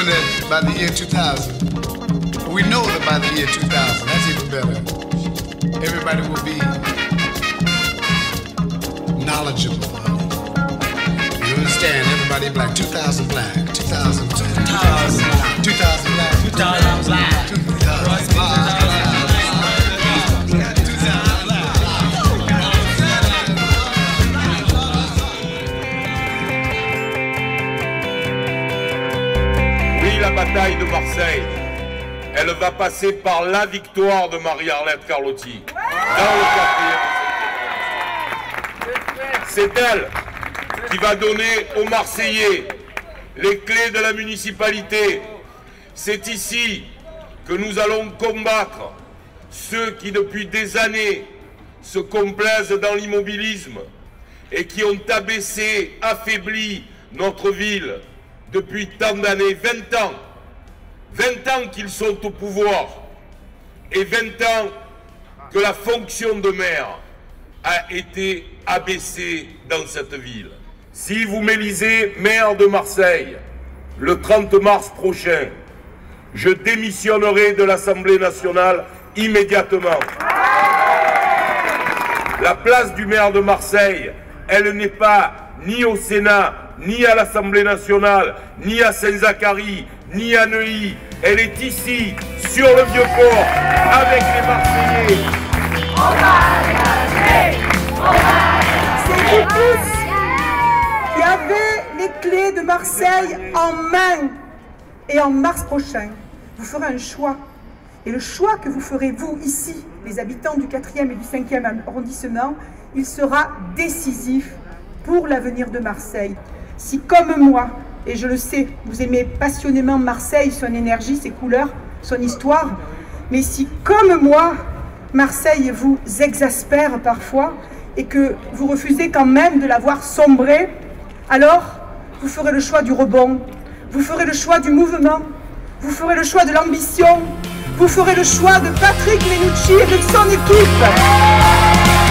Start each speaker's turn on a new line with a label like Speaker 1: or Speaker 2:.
Speaker 1: hoping that by the year 2000, we know that by the year 2000, that's even better, everybody will be knowledgeable. You understand? Everybody black. 2,000 black. 2,000 black. 2,000 black. 2,000 black. 2,000 black.
Speaker 2: Bataille de Marseille, elle va passer par la victoire de Marie-Arlette Carlotti. Dans le quatrième. C'est elle qui va donner aux Marseillais les clés de la municipalité. C'est ici que nous allons combattre ceux qui depuis des années se complaisent dans l'immobilisme et qui ont abaissé, affaibli notre ville depuis tant d'années, 20 ans. 20 ans qu'ils sont au pouvoir et 20 ans que la fonction de maire a été abaissée dans cette ville. Si vous m'élisez maire de Marseille le 30 mars prochain, je démissionnerai de l'Assemblée nationale immédiatement. La place du maire de Marseille, elle n'est pas ni au Sénat, ni à l'Assemblée nationale, ni à Saint-Zacharie, ni à Neuilly. Elle est ici, sur le Vieux-Port, avec les Marseillais.
Speaker 3: C'est vous tous qui avez les clés de Marseille en main. Et en mars prochain, vous ferez un choix. Et le choix que vous ferez, vous, ici, les habitants du 4e et du 5e arrondissement, il sera décisif pour l'avenir de Marseille. Si, comme moi, et je le sais, vous aimez passionnément Marseille, son énergie, ses couleurs, son histoire, mais si, comme moi, Marseille vous exaspère parfois et que vous refusez quand même de la voir sombrer, alors vous ferez le choix du rebond, vous ferez le choix du mouvement, vous ferez le choix de l'ambition, vous ferez le choix de Patrick Menucci et de son équipe.